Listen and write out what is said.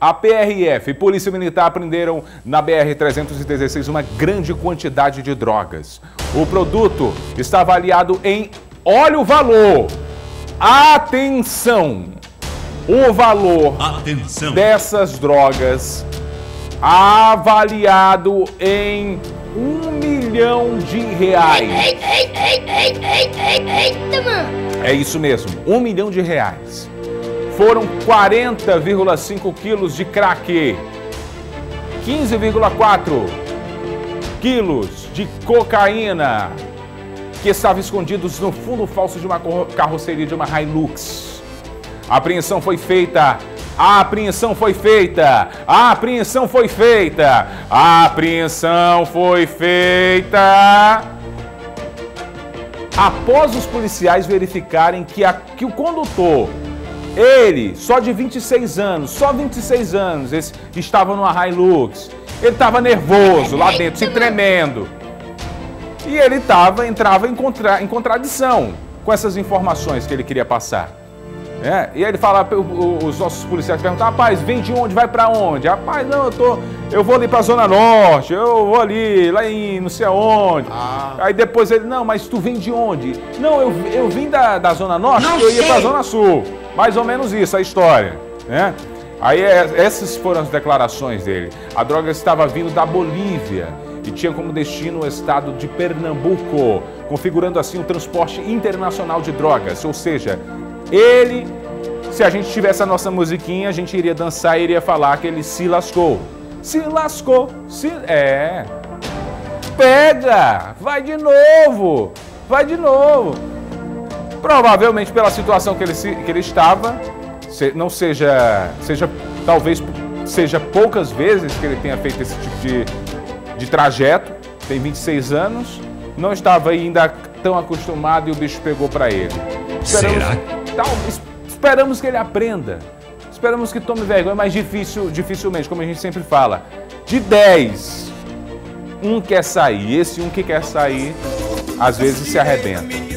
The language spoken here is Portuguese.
A PRF e Polícia Militar prenderam na BR-316 uma grande quantidade de drogas. O produto está avaliado em. Olha o valor! Atenção! O valor Atenção. dessas drogas avaliado em um milhão de reais. Eita, mano! É isso mesmo, um milhão de reais. Foram 40,5 quilos de crack, 15,4 quilos de cocaína que estavam escondidos no fundo falso de uma carroceria de uma Hilux. A apreensão foi feita. A apreensão foi feita. A apreensão foi feita. A apreensão foi feita após os policiais verificarem que, a- que o condutor, ele, só de 26 anos, só 26 anos, esse, estava numa Hilux, ele estava nervoso lá dentro, se tremendo. E ele tava, entrava em, contra- em contradição com essas informações que ele queria passar. É, e aí ele fala, os nossos policiais perguntam, rapaz, vem de onde, vai pra onde? Rapaz, não, eu tô, eu vou ali pra Zona Norte, eu vou ali, lá em não sei aonde. Aí depois ele, não, mas tu vem de onde? Não, eu, eu vim da, da Zona Norte, Não eu ia pra sei. Zona Sul. Mais ou menos isso, a história, né? Aí é- essas foram as declarações dele. A droga estava vindo da Bolívia e tinha como destino o estado de Pernambuco, configurando assim o transporte internacional de drogas. Ou seja, ele, se a gente tivesse a nossa musiquinha, a gente iria dançar e iria falar que ele se lascou. Se lascou, se. É. Pega! Vai de novo! Vai de novo! Provavelmente pela situação que ele, se- que ele estava, se- não seja, seja, talvez seja poucas vezes que ele tenha feito esse tipo de, de trajeto, tem 26 anos, não estava ainda tão acostumado e o bicho pegou para ele. Será? tal- es- esperamos que ele aprenda, esperamos que tome vergonha, mas difícil, dificilmente, como a gente sempre fala, de 10, um quer sair, esse um que quer sair, às vezes se arrebenta.